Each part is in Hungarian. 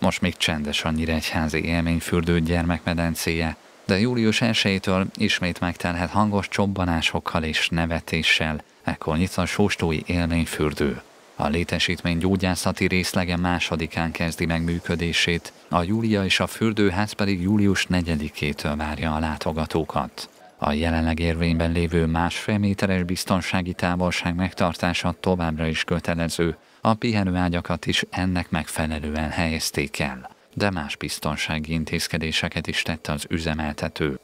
Most még csendes a Nyíregyházi élményfürdő gyermekmedencéje, de július 1-től ismét megtelhet hangos csobbanásokkal és nevetéssel, ekkor nyit a sóstói élményfürdő. A létesítmény gyógyászati részlege másodikán kezdi meg működését, a Júlia és a fürdőház pedig július 4-től várja a látogatókat. A jelenleg érvényben lévő másfél méteres biztonsági távolság megtartása továbbra is kötelező, a pihenőágyakat is ennek megfelelően helyezték el, de más biztonsági intézkedéseket is tett az üzemeltető.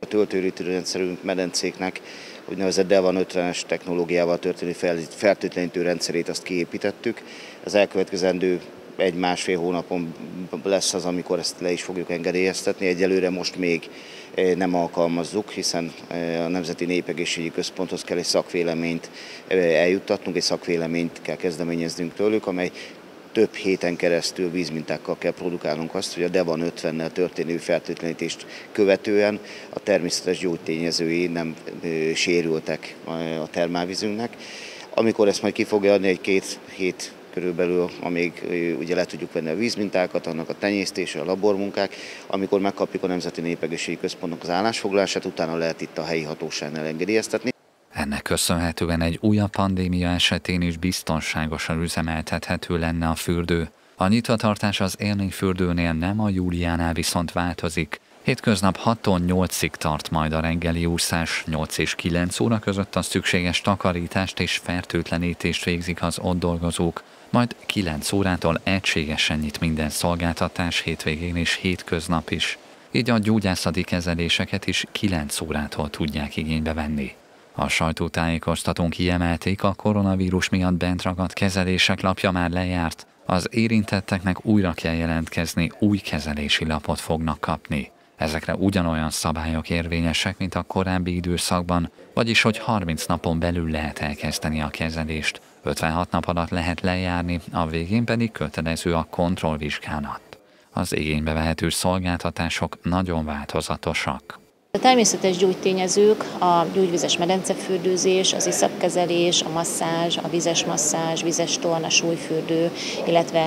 A töltőrítő rendszerünk medencéknek úgynevezett Devan 50-es technológiával történő fertőtlenítő rendszerét azt kiépítettük. Az elkövetkezendő egy-másfél hónapon lesz az, amikor ezt le is fogjuk engedélyeztetni. Egyelőre most még eh, nem alkalmazzuk, hiszen eh, a Nemzeti Népegészségügyi Központhoz kell egy szakvéleményt eh, eljuttatnunk, egy szakvéleményt kell kezdeményeznünk tőlük, amely több héten keresztül vízmintákkal kell produkálnunk azt, hogy a Devan 50-nel történő fertőtlenítést követően a természetes gyógytényezői nem sérültek a termálvízünknek. Amikor ezt majd ki fogja adni egy két hét körülbelül, amíg ugye le tudjuk venni a vízmintákat, annak a tenyésztése, a labormunkák, amikor megkapjuk a Nemzeti Népegészségi Központnak az állásfoglalását, utána lehet itt a helyi hatóságnál engedélyeztetni. Ennek köszönhetően egy újabb pandémia esetén is biztonságosan üzemeltethető lenne a fürdő. A nyitvatartás az élményfürdőnél nem a Júliánál viszont változik. Hétköznap 6-tól 8-ig tart majd a reggeli úszás, 8 és 9 óra között a szükséges takarítást és fertőtlenítést végzik az ott dolgozók, majd 9 órától egységesen nyit minden szolgáltatás hétvégén és hétköznap is. Így a gyógyászati kezeléseket is 9 órától tudják igénybe venni. A sajtótájékoztatón kiemelték, a koronavírus miatt bent ragadt kezelések lapja már lejárt, az érintetteknek újra kell jelentkezni, új kezelési lapot fognak kapni. Ezekre ugyanolyan szabályok érvényesek, mint a korábbi időszakban, vagyis hogy 30 napon belül lehet elkezdeni a kezelést, 56 nap alatt lehet lejárni, a végén pedig kötelező a kontrollvizsgálat. Az igénybe vehető szolgáltatások nagyon változatosak. A természetes gyógytényezők a gyógyvizes medencefürdőzés, az iszapkezelés, a masszázs, a vizes masszázs, vizes torna, súlyfürdő, illetve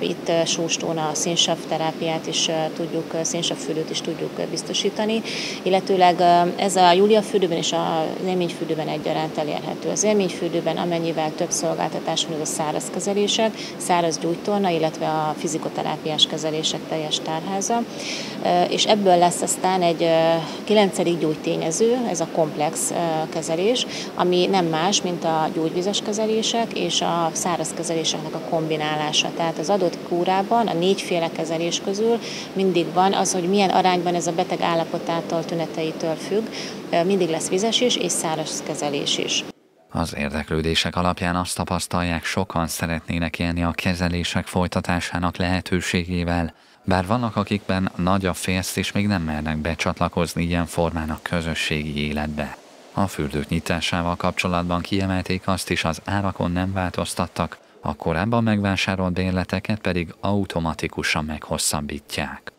itt sóstóna a szénsav terápiát is tudjuk, szénsavfürdőt is tudjuk biztosítani, illetőleg ez a Júlia fürdőben és az élményfürdőben egyaránt elérhető. Az élményfürdőben amennyivel több szolgáltatás van, az a száraz kezelések, száraz gyógytorna, illetve a fizikoterápiás kezelések teljes tárháza, és ebből lesz aztán egy kilencedik gyógytényező, ez a komplex kezelés, ami nem más, mint a gyógyvizes kezelések és a száraz kezeléseknek a kombinálása. Tehát az adott kúrában a négyféle kezelés közül mindig van az, hogy milyen arányban ez a beteg állapotától, tüneteitől függ, mindig lesz vizes is és száraz kezelés is. Az érdeklődések alapján azt tapasztalják, sokan szeretnének élni a kezelések folytatásának lehetőségével, bár vannak, akikben nagy a félsz, és még nem mernek becsatlakozni ilyen formán a közösségi életbe. A fürdők nyitásával kapcsolatban kiemelték azt is, az árakon nem változtattak, a korábban megvásárolt bérleteket pedig automatikusan meghosszabbítják.